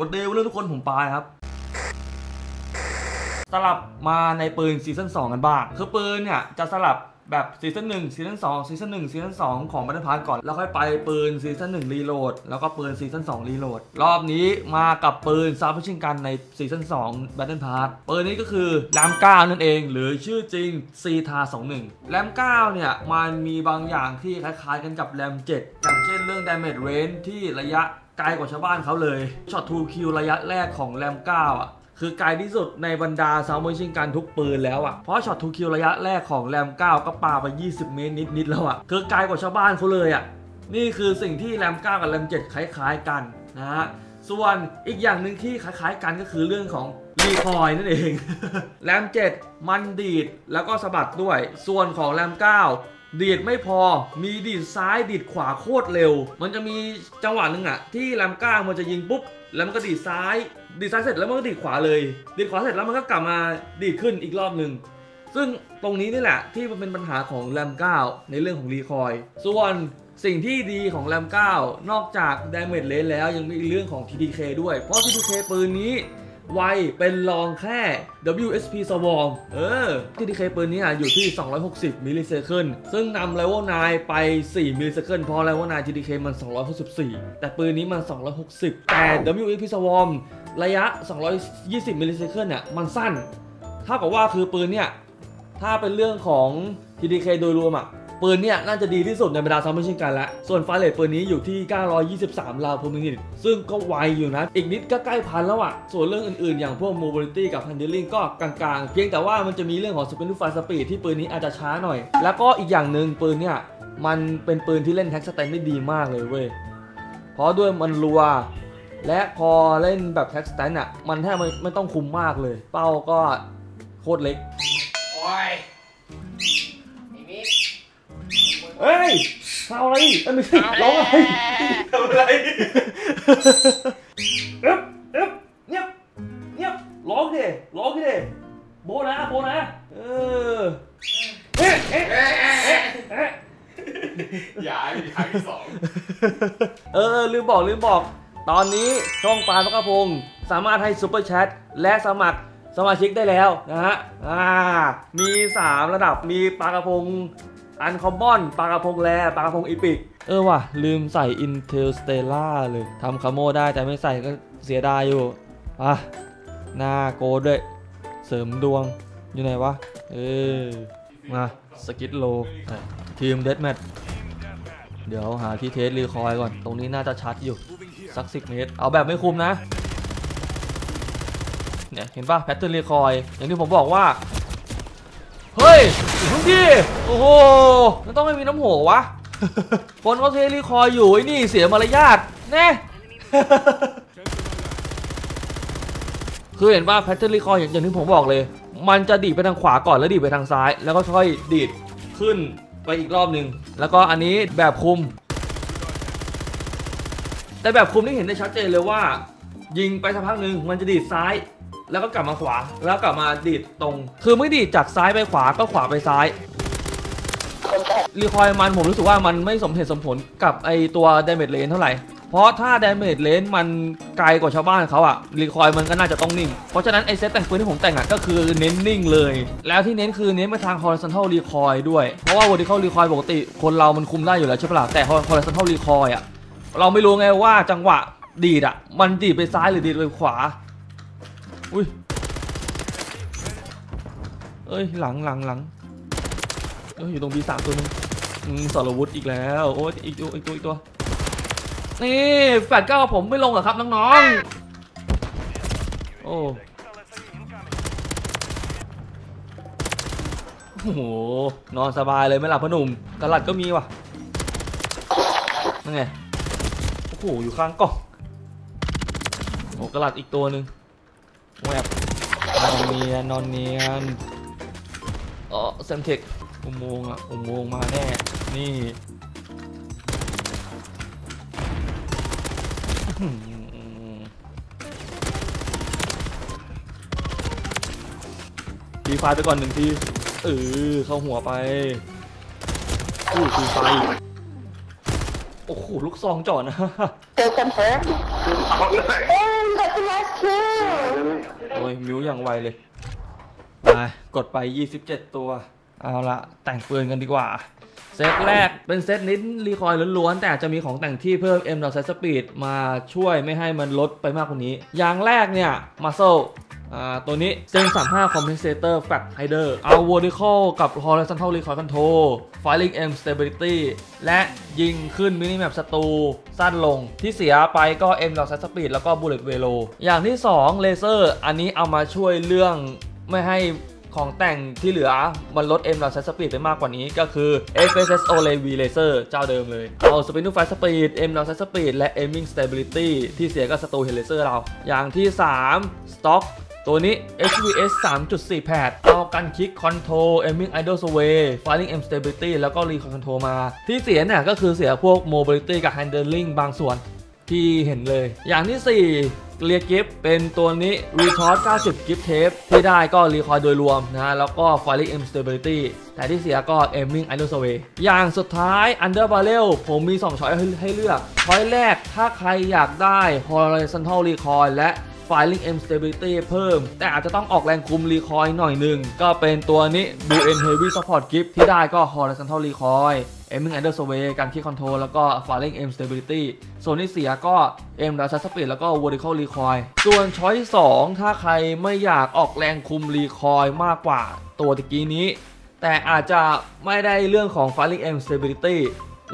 One day one เรื่องทุกคนผมปายครับ สลับมาในปืนซีซั่น2กันบ้าง คือปืนเนี่ยจะสลับแบบซีซั่น1ซีซั่น2ซีซั่น1ซีซั่น2ของ Battle Pass ก่อน แล้วค่อยไปปืนซีซั่น1 Reloaded แล้วก็ปืนซีซั่น2 Reloaded รอบนี้มากับปืน submachine gun ในซีซั่น2 Battle Pass ปืนนี้ก็คือ RAM-9 นั่นเอง หรือชื่อจริง CTAR-21 RAM-9 เนี่ย มันมีบางอย่างที่คล้ายๆกันกับ RAM-7 อย่างเช่นเรื่อง damage range ที่ระยะไกลกว่าชาวบ้านเขาเลย shot to kill ระยะแรกของ RAM-9 อะ คือไกลที่สุดในบรรดา submachine gun ทุกปืนแล้วอะ่ะ เพราะ shot to kill ระยะแรกของ RAM-9 ก็ปาไป 20 เมตรนิดๆแล้วอะ่ะ คือไกลกว่าชาวบ้านเขาเลยอะ่ะ นี่คือสิ่งที่ RAM-9 กับ RAM-7 คล้ายๆกันนะฮะ ส่วนอีกอย่างหนึ่งที่คล้ายๆกันก็คือเรื่องของ recoil นั่นเอง RAM-7 มันดีดแล้วก็สะบัดด้วย ส่วนของ RAM-9 ดีดไม่พอ มีดีดซ้ายดีดขวาโคตรเร็ว มันจะมีจังหวะหนึ่งอะที่แรมเก้ามันจะยิงปุ๊บ แล้วมันก็ดีดซ้าย ดีดซ้ายเสร็จแล้วมันก็ดีดขวาเลย ดีดขวาเสร็จแล้วมันก็กลับมาดีดขึ้นอีกรอบหนึ่ง ซึ่งตรงนี้นี่แหละที่มันเป็นปัญหาของแรม9ในเรื่องของรีคอย ส่วนสิ่งที่ดีของแรม9นอกจาก Damage Range แล้วยังมีเรื่องของ TDK ด้วย เพราะ TDK ปืนนี้ ไวเป็นรองแค่ WSP Swarm เออ TDK ปืนนี้อ่อยู่ที่ 260 millisecond ซึ่งนำ Rival-9 ไป 4 millisecond เพราะ Rival-9 TTK มัน 264 แต่ปืนนี้มัน 260 แต่ WSP Swarm ระยะ 220 millisecond อะมันสั้น เท่ากับว่าคือปืนเนี่ย ถ้าเป็นเรื่องของ TDK โดยรวมอะ ปืนเนี่ยน่าจะดีที่สุดในบรรดา submachine gun แล้วส่วน fire rate ปืนนี้อยู่ที่ 923 ลาว per minute ซึ่งก็ไวอยู่นะ อีกนิดก็ใกล้พันแล้วอะส่วนเรื่องอื่นๆ อย่างพวก mobility กับ handling ก็กลางๆ เพียงแต่ว่ามันจะมีเรื่องของ sprint to fire speed ที่ปืนนี้อาจจะช้าหน่อย แล้วก็อีกอย่างหนึ่งปืนเนี่ยมันเป็นปืนที่เล่น tac stance ได้ดีมากเลยเว้ยเพราะด้วยมันรัวและพอเล่นแบบ tac stance อะมันแทบไม่ไม่ต้องคุมมากเลย เป้าก็โคตรเล็ก เฮ้ยทำอะไรเอ้ยไม่ใช่ร้องอะไรทำอะไรเอ๊บเอ๊บเงียบเงียบร้องดิร้องดิโบนะโบนะเออเอ๊ะเอ๊ะเอ๊ะเอ๊ะเอ๊ะอย่ามีครั้งที่สองเออลืมบอกลืมบอก ตอนนี้ช่องปายปลากระพงสามารถให้ Super Chat และสมัครสมาชิกได้แล้วนะฮะ อ่า มี 3 ระดับ มีปลากระพง uncommon ปลากระพง rare ปลากระพง epic เออว่ะ ลืมใส่ Intel Stella เลยทำคาโมได้แต่ไม่ใส่ก็เสียดายอยู่ อะ หน้าโกดด้วย เสริมดวง อยู่ไหนวะ เออ มาสกิทโล ทีมเดดแมทเดี๋ยวหาที่เทสรีคอยก่อน ตรงนี้น่าจะชัดอยู่ สักสิบเมตร เอาแบบไม่คุมนะเนี่ยเห็นป่ะแพทเทิร์นรีคอยอย่างที่ผมบอกว่า เฮ้ย ทั้งที่โอ้โหมันต้องไม่มีน้ำโหวะ คนเขาเทรีคอยอยู่ไอ้นี่เสียมารยาทแน่คือเห็นป่ะแพทเทิร์นรีคอยอย่างอย่างที่ผมบอกเลย มันจะดีดไปทางขวาก่อนแล้วดีดไปทางซ้าย แล้วก็ค่อยดีดขึ้นไปอีกรอบหนึ่งแล้วก็อันนี้แบบคุม แต่แบบคุมนี่เห็นได้ชัดเจนเลยว่า ยิงไปสักพักหนึ่งมันจะดีดซ้าย แล้วก็กลับมาขวา แล้วกลับมาดีดตรง คือไม่ดีดจากซ้ายไปขวาก็ขวาไปซ้ายรีคอยมันผมรู้สึกว่ามันไม่สมเหตุสมผลกับไอตัว damage range เท่าไหร่ เพราะถ้า damage range มันไกลกว่าชาวบ้านเขาอะรีคอยมันก็น่าจะต้องนิ่ง เพราะฉะนั้นไอเซตแต่งปืนที่ผมแต่งอะก็คือเน้นนิ่งเลย แล้วที่เน้นคือเน้นไปทาง horizontal recoil ด้วย เพราะว่า vertical recoil ปกติคนเรามันคุมได้อยู่แล้วใช่ปะล่ะแต่ horizontal recoil อะเราไม่รู้ไงว่าจังหวะดีดอะมันดีดไปซ้ายหรือดีดไปขวา อุ้ย เอ้ย หลังหลังหลังเอ้ยอยู่ตรง B3 ตัวนึงอืมสรวุธอีกแล้ว โอ้ยอีกตัวอีกตัวอีกตัว นี่แฟดเก้าผมไม่ลงเหรอครับน้องๆ โอ้โอ้โห นอนสบายเลยไหม่หลับพอหนุ่มกระหลัดก็มีว่ะนั่นไง โอ้โห อยู่ข้างกล้องโอ้กระหลัดอีกตัวหนึ่ง แวบนอนเนียนนอนเนียนเออเซมเทคอุโมงค์อะอุโมงค์มาแน่นี่อื้อหือทีไฟไปก่อนหนึ่งทีเออเข้าหัวไปอู้ทีไฟโอ้โหลูกซองจ่อนะเจอกันเถอะเอ้ ยขอบยมิวอย่างไวเลยไปกดไป 27 ตัว เอาละแต่งปืนกันดีกว่า เซตแรกเป็นเซตนิ้นรีคอยล์ล้วนๆ แต่อาจจะมีของแต่งที่เพิ่ม M ดอ Set Speed มาช่วยไม่ให้มันลดไปมากกว่านี้ อย่างแรกเนี่ย Muscle อ่า ตัวนี้เซน35 Compensator Fat Hider เอา Vertical กับ Horizontal Recoil Control Firing Aim Stability และยิงขึ้นมินิแมปศัตรูสั้นลง ที่เสียไปก็ M ดอ Set Speed แล้วก็ Bullet Velo อย่างที่2 Laser อันนี้เอามาช่วยเรื่องไม่ให้ของแต่งที่เหลือมันลด M เราใช้สปีดไปมากกว่านี้ก็คือ FSS OLED V Laser เจ้าเดิมเลย เอา Spin to Fire Speed M เราใช้สปีดและ Aiming Stability ที่เสียก็สตูเฮเลเซอร์เรา อย่างที่ 3 Stock ตัวนี้ HVS 3.4 Pad เอากันคลิก Control Aiming Idle Sway Firing Aim Stability แล้วก็ Recoil Control มา ที่เสียเนี่ยก็คือเสียพวก Mobility กับ Handling บางส่วนที่เห็นเลย อย่างที่ 4 เรียกิฟเป็นตัวนี้ Retort 90 กิฟเทปที่ได้ก็รีคอยโดยรวมนะ แล้วก็ Firing Aim Stability แต่ที่เสียก็ Aiming Idle Sway อย่างสุดท้าย Under Barrel ผมมี 2 ช้อยให้เลือก ช้อยแรกถ้าใครอยากได้ Horizontal Recoil และ Firing M Stability เพิ่ม แต่อาจจะต้องออกแรงคุมรีคอยหน่อยหนึ่ง ก็เป็นตัวนี้ BN Heavy Support Grip ที่ได้ก็ Horizontal Recoil Aiming Under Sway การคิดคอนโทรลแล้วก็ Firing M Stability ส่วนที่เสียก็ M d a s h Speed แล้วก็ Vertical Recoil ส่วนช้อยที่2ถ้าใครไม่อยากออกแรงคุมรีคอยมากกว่าตัวตะกี้นี้ แต่อาจจะไม่ได้เรื่องของ Firing M Stability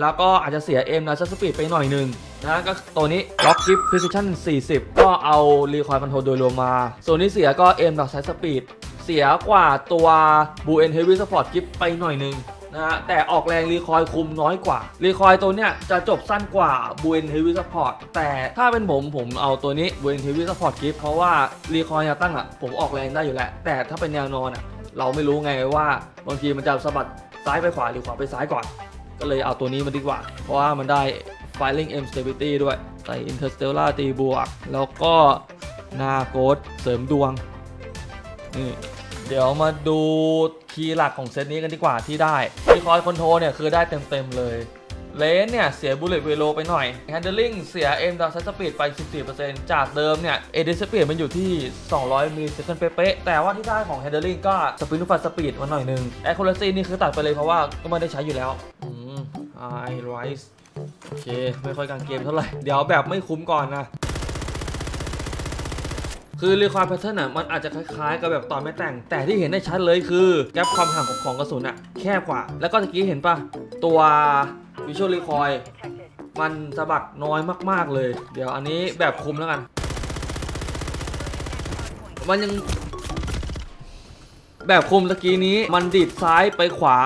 แล้วก็อาจจะเสีย M นะชัสปีดไปหน่อยหนึ่งนะก็ตัวนี้ Lock Grip Precision 40 ก็เอา Recoil Control โดยรวมมา ส่วนที่เสียก็ M ดอก Side Speed เสียกว่าตัว Blue N Heavy Support Grip ไปหน่อยหนึ่งนะฮะแต่ออกแรงรีคอยคุมน้อยกว่า รีคอยตัวเนี้ยจะจบสั้นกว่า Blue N Heavy Support แต่ถ้าเป็นผมผมเอาตัวนี้ Blue N Heavy Support Grip เพราะว่ารีคอยแนวตั้งอะผมออกแรงได้อยู่แล้ว แต่ถ้าเป็นแนวนอนอะเราไม่รู้ไงว่าบางทีมันจะสะบัดซ้ายไปขวาหรือขวาไปซ้ายก่อน ก็เลยเอาตัวนี้มาดีกว่า เพราะว่ามันได้ Firing Aim Stability ด้วยใส่ Interstellar ตีบวก แล้วก็นาโกดเสริมดวงนี่เดี๋ยวมาดูคีย์หลักของเซตนี้กันดีกว่าที่ได้ recoil control เนี่ยคือได้เต็มๆเลยเลนเนี่ย เสีย bullet velo ไปหน่อย Handling เสีย Aim Down Sight Speed ไป 14%จากเดิมเนี่ย ADS Speed มันอยู่ที่ 200 millisecond เป๊ะๆแต่ว่าที่ได้ของ Handling ก็ Sprint to Fire Speed มาหน่อยนึง Accuracy นี่คือตัดไปเลยเพราะว่าก็ไม่ได้ใช้อยู่แล้ว I Rise โอเค ไม่ค่อยกลางเกมเท่าไหร่ เดี๋ยวแบบไม่คุมก่อนนะ คือ recoil pattern อะ มันอาจจะคล้ายๆ กับแบบตอนไม่แต่ง แต่ที่เห็นได้ชัดเลยคือ gap ความห่างของของกระสุนอะ แคบกว่า แล้วก็ตะกี้เห็นปะตัว visual recoil มันสะบัดน้อยมากๆเลย เดี๋ยวอันนี้แบบคุ้มแล้วกัน มันยังแบบคุมตะกี้นี้มันดีดซ้ายไปขวา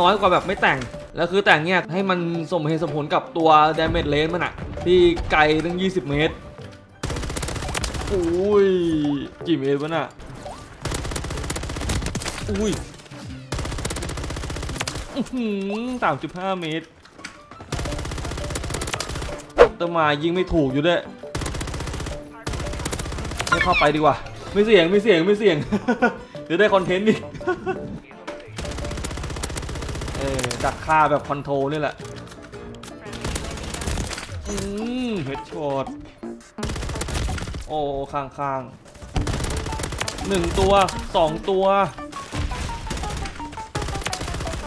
น้อยกว่าแบบไม่แต่ง แล้วคือแต่งเนี่ยให้มันสมเหตุสมผลกับตัว damage range มันอะที่ไกลตั้ง 20 เมตรอุ้ยกี่เมตรวะน่ะอุ้ยสามจุดห้าเมตรต้นไมายิงไม่ถูกอยู่ด้วยไม่เข้าไปดีกว่า ไม่เสี่ยงไม่เสี่ยงไม่เสี่ยงเดี๋ยวได้คอนเทนต์อีก ดักฆ่าแบบ control นี่แหละ อืม headshot โอ้ข้างข้างหนึ่งตัวสองตัว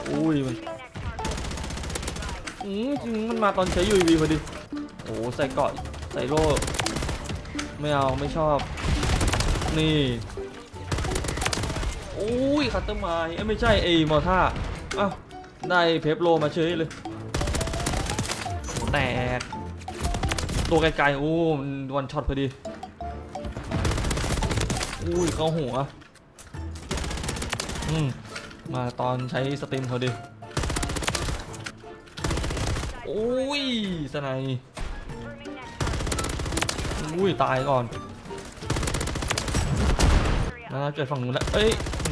อุ้ยมันอืมจริงมันมาตอนใช้ยูวีพอดีโอ้ใส่เกาะใส่โล่ไม่เอาไม่ชอบ นี่อุ้ยคัตเตอร์ไม้เอ้ยไม่ใช่ไอ้มอท่าอ้าว ได้เพปโลมาเฉยเลยแตกตัวไกลๆโอ้มัน one shot พอดีอุ้ยเข้าหัวอืมมาตอนใช้ stim พอดีอุ้ยสไนอุ้ยตายก่อนนะเกิดฝั่งนู้นแล้วเอ้ย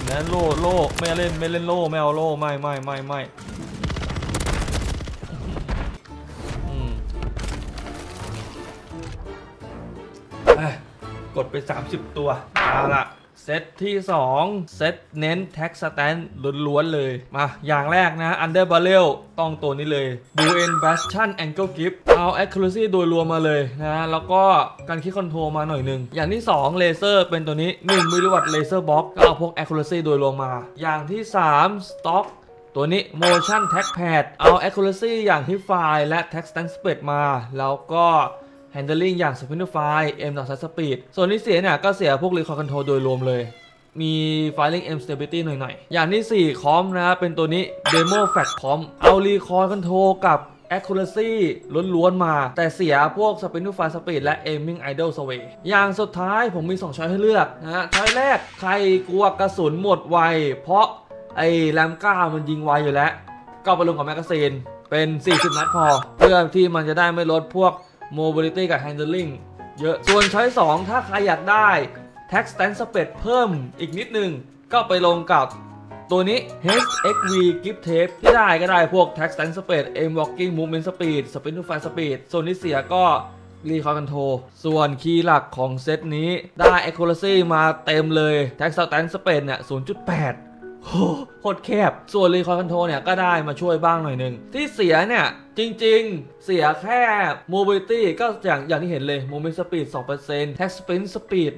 นั่นโล่โล่ไม่เล่นไม่เล่นโล่ไม่เอาโล่ไม่ไม่ไม่ไม่กดไป 30 ตัวเอาละ เซตที่ 2 เซตเน้น tac stance ล้วนๆเลย มาอย่างแรกนะ Under Barrel ต้องตัวนี้เลย Bruen Bastion Angled Grip เอา Accuracy โดยรวมมาเลยนะแล้วก็ gun kick control มาหน่อยหนึ่ง อย่างที่ 2 เลเซอร์เป็นตัวนี้ 1 milliwatt laser box ก็เอาพวก Accuracy โดยรวมมา อย่างที่ 3 Stock ตัวนี้ motion tac pad เอา accuracy อย่าง hipfire และ tac stance spread มา แล้วก็ handling อย่าง Spinify M dot speed ส่วนที่เสียเนี่ยก็เสียพวก recoil control โดยรวมเลย มี filing M stability หน่อยๆ อย่างที่ 4 คอมนะเป็นตัวนี้ demo fact คอมเอา recoil control กับ accuracy ล้วนๆมา แต่เสียพวก Spinify speed และ aiming idle sway อย่างสุดท้ายผมมี 2 ช้อยให้เลือกนะฮะช้อยแรกใครกลัวกระสุนหมดไว เพราะไอ้แรมก้ามันยิงไวอยู่แล้ว ก็ไปลงกับแมกกาซีนเป็น 40 นัดพอ เพื่อที่มันจะได้ไม่ลดพวก mobility กับ handling เยอะ ส่วน choice 2ถ้าใครอยากได้ tac stance spread เพิ่มอีกนิดนึง ก็ไปลงกับตัวนี้ HXV Grip Tape ที่ได้ก็ได้พวก tac stance spread aim walking movement speed sprint to fire speed ส่วนที่เสียก็ recoil control ส่วน key หลักของเซตนี้ได้ accuracy มาเต็มเลย tac stance spread เนี่ย0.8 โหโคตรแคบ ส่วน recoil control เนี่ยก็ได้มาช่วยบ้างหน่อยนึง ที่เสียเนี่ยจริงๆ เสียแค่ mobility ก็อย่างอย่างที่เห็นเลย movement speed 2% tac sprint speed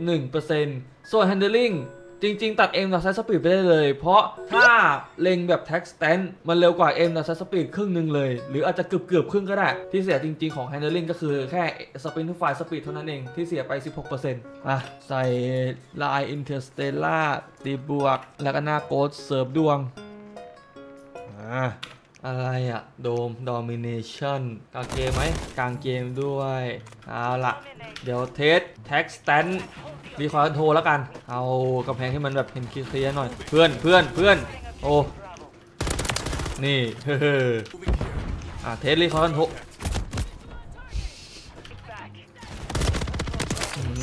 1%ส่วน handling จริง ๆ ตัด aim down sight speed ไปได้เลย เพราะถ้าเล็งแบบ tac stance มันเร็วกว่า aim down sight speed ครึ่งหนึ่งเลย หรืออาจจะเกือบเกือบๆครึ่งก็ได้ ที่เสียจริง ๆ ของ Handling ก็คือแค่ sprint to fire speed เท่านั้นเองที่เสียไป 16%อะใส่ลายอินเทอร์สเตลล่าตีบวก แล้วก็หน้าโกดเสิร์ฟดวงอ่า อะไรอะโดม Domination กลางเกมไหมกลางเกมด้วย เอาละเดี๋ยวเทสแท็กสแตนรีคอร์โทรแล้วกัน เอากำแพงให้มันแบบเห็นเคลียร์หน่อย เพื่อนเพื่อนเพื่อนโอ้ นี่เฮ้ออะเทสรีคอร์โทร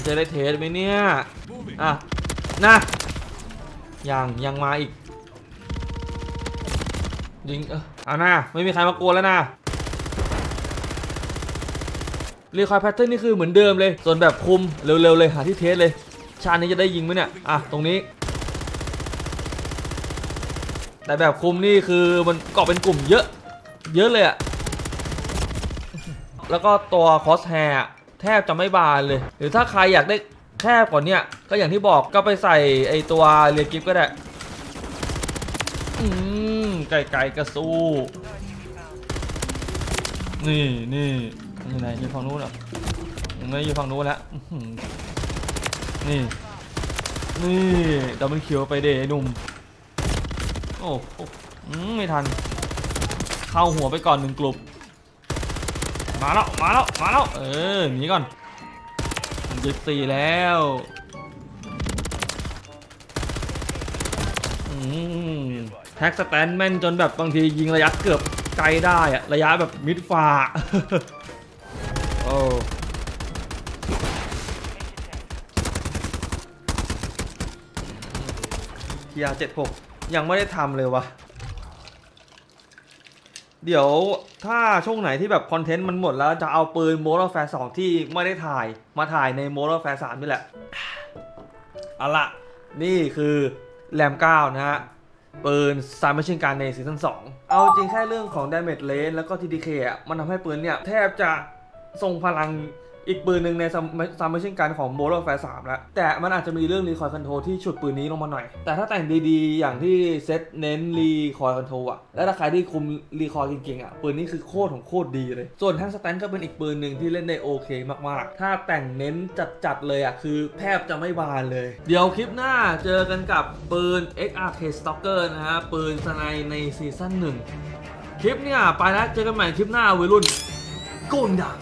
จะได้ test ไหมเนี่ย อะนะยังยังมาอีกยิงเออ เอาน้าไม่มีใครมากวนแล้วนะ recoil pattern นี่คือเหมือนเดิมเลย ส่วนแบบคุมเร็วๆเลยหาที่ test เลย ชาตินี้จะได้ยิงไหมเนี่ย อะ ตรงนี้ แต่แบบคุมนี่คือมันเกาะเป็นกลุ่มเยอะ เยอะเลยอะแล้วก็ตัว crosshair แทบจะไม่บานเลย หรือถ้าใครอยากได้แคบกว่านี้ก็อย่างที่บอกก็ไปใส่ไอตัว rear grip ก็ได้ ไก่ไก่กระสู้ นี่นี่อยู่ไหนอยู่ฝั่งนู้นเหรอยังไม่อยู่ฝั่งนู้นแล้วนี่ นี่ double kill ไปเดไอ้หนุ่ม โอ้โอ้อืมไม่ทัน เข้าหัวไปก่อนหนึ่งกลุ่มมาแล้ว มาแล้ว มาแล้ว เออหนีก่อนยึดสี่แล้วอืม แท็กสแตนแม่นจนแบบบางทียิงระยะเกือบไกลได้อะระยะแบบมิดฟ้าโอ้เทียเจ็ดหกยังไม่ได้ทำเลยวะเดี๋ยวถ้าช่วงไหนที่แบบคอนเทนต์มันหมดแล้วจะเอาปืนโมโ r แฟร์สองที่ไม่ได้ถ่ายมาถ่ายในโมโ r แฟร์สามนี่แหละเอาละนี่คือ RAM-9นะฮะ ปืนสาย machine gun ในซีซั่น2 เอาจริงแค่เรื่องของ Damage Range แล้วก็ TTK อะมันทำให้ปืนเนี่ย แทบจะทรงพลัง อีกปืนหนึ่งในซาม a ชินการของ m o d e l Warfare 3แล้ว แต่มันอาจจะมีเรื่อง Recoil Control ที่ฉุดปืนนี้ลงมาหน่อย แต่ถ้าแต่งดีๆ อย่างที่เซตเน้น Recoil Control อะ และถ้าใครที่คุม Recoil เก่งๆอะ ปืนนี้คือโคตรของโคตรดีเลย ส่วน tac stance ก็เป็นอีกปืนหนึ่งที่เล่นได้โอเคมากๆ ถ้าแต่งเน้นจัดๆเลยอะคือแทบจะไม่บานเลย เดี๋ยวคลิปหน้าเจอกันกับปืน XRK Stalker นะฮะปืนสไนในซีซั่นหนึ่งคลิปเนี่ยไปแล้วเจอกันใหม่คลิปหน้าวัยรุ่นโกงดัง